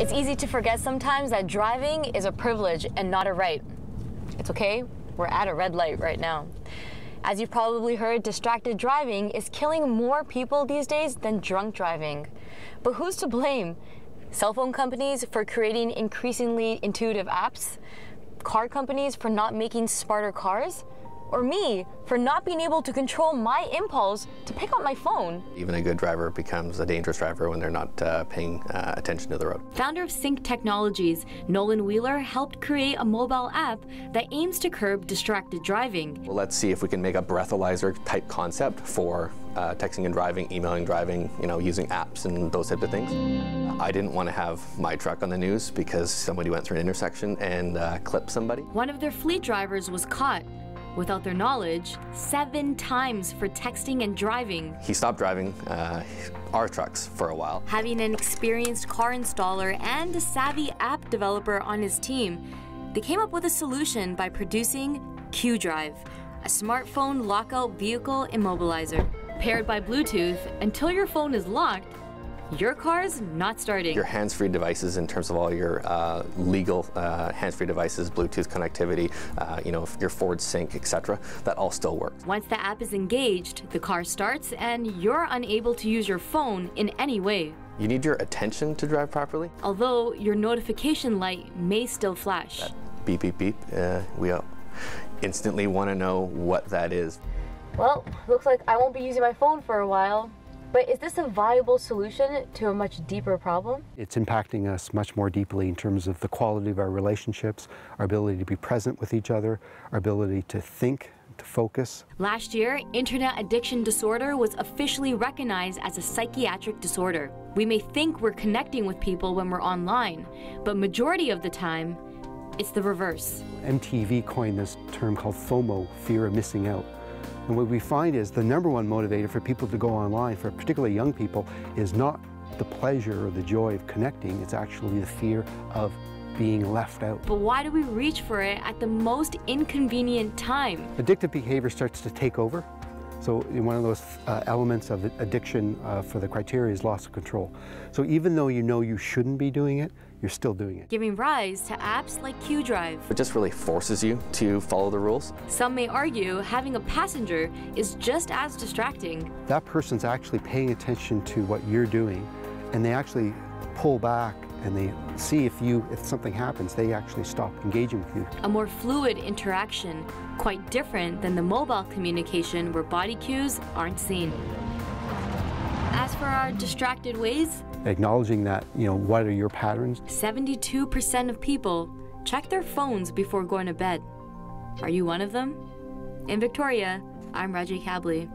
It's easy to forget sometimes that driving is a privilege and not a right. It's okay, we're at a red light right now. As you've probably heard, distracted driving is killing more people these days than drunk driving. But who's to blame? Cell phone companies for creating increasingly intuitive apps? Car companies for not making smarter cars? Or me for not being able to control my impulse to pick up my phone. Even a good driver becomes a dangerous driver when they're not uh, paying uh, attention to the road. Founder of Sync Technologies, Nolan Wheeler helped create a mobile app that aims to curb distracted driving. Well, let's see if we can make a breathalyzer type concept for uh, texting and driving, emailing, driving, you know, using apps and those type of things. I didn't want to have my truck on the news because somebody went through an intersection and uh, clipped somebody. One of their fleet drivers was caught without their knowledge, seven times for texting and driving. He stopped driving uh, our trucks for a while. Having an experienced car installer and a savvy app developer on his team, they came up with a solution by producing QDrive, a smartphone lockout vehicle immobilizer. Paired by Bluetooth, until your phone is locked, your car's not starting. Your hands-free devices in terms of all your uh, legal uh, hands-free devices, Bluetooth connectivity, uh, you know, your Ford Sync, etc., that all still works. Once the app is engaged, the car starts and you're unable to use your phone in any way. You need your attention to drive properly. Although your notification light may still flash. That beep, beep, beep. Uh, we instantly want to know what that is. Well, looks like I won't be using my phone for a while. But is this a viable solution to a much deeper problem? It's impacting us much more deeply in terms of the quality of our relationships, our ability to be present with each other, our ability to think, to focus. Last year, internet addiction disorder was officially recognized as a psychiatric disorder. We may think we're connecting with people when we're online, but majority of the time, it's the reverse. MTV coined this term called FOMO, fear of missing out. And what we find is the number one motivator for people to go online, for particularly young people, is not the pleasure or the joy of connecting, it's actually the fear of being left out. But why do we reach for it at the most inconvenient time? Addictive behavior starts to take over. So one of those uh, elements of addiction uh, for the criteria is loss of control. So even though you know you shouldn't be doing it, you're still doing it. Giving rise to apps like QDrive. It just really forces you to follow the rules. Some may argue having a passenger is just as distracting. That person's actually paying attention to what you're doing and they actually pull back and they see if you if something happens they actually stop engaging with you a more fluid interaction quite different than the mobile communication where body cues aren't seen as for our distracted ways acknowledging that, you know, what are your patterns? 72% of people check their phones before going to bed. Are you one of them? In Victoria, I'm Rajie Kabli.